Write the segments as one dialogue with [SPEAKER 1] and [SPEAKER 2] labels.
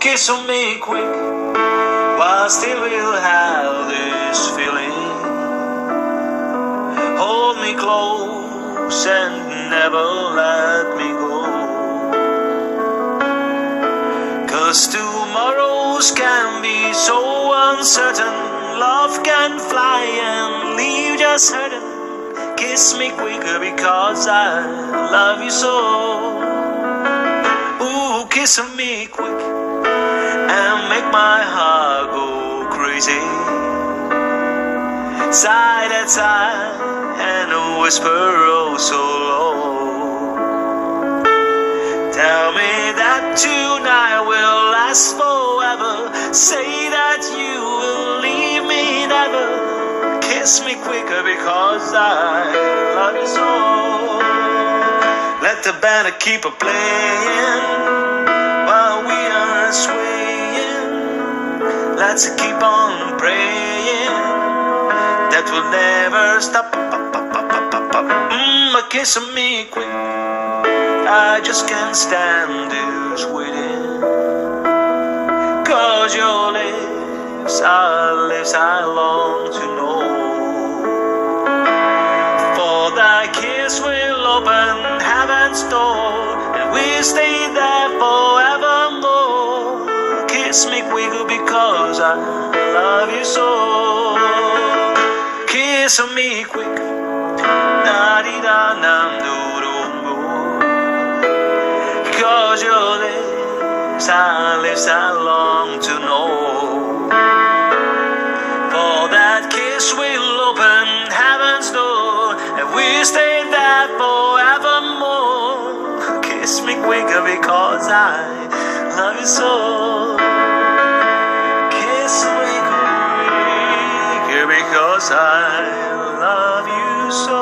[SPEAKER 1] kiss me quick, while still we'll have this feeling. Hold me close and never let me go. Cause tomorrows can be so uncertain. Love can fly and leave just hurting. Kiss me quicker because I love you so. Ooh, kiss me quick and make my heart go crazy. Side at side and a whisper oh so low. Tell me that tonight will last forever. Say that you will leave me never. Kiss me quicker because I love you so. Let the band keep a playing Let's keep on praying that will never stop. Mm, kiss me quick. I just can't stand this waiting. Cause your lips are lips I long to know. For thy kiss will open heaven's door, and we stay there. Kiss me quicker because I love you so. Kiss me quick. Da di da nam do do. Cause your lips I lips I long to know. For that kiss will open heaven's door, and we stay there forevermore. Kiss me quicker because I love you so. Because I love you so.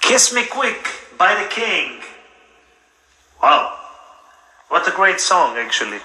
[SPEAKER 1] Kiss Me Quick by The King. Wow. What a great song, actually.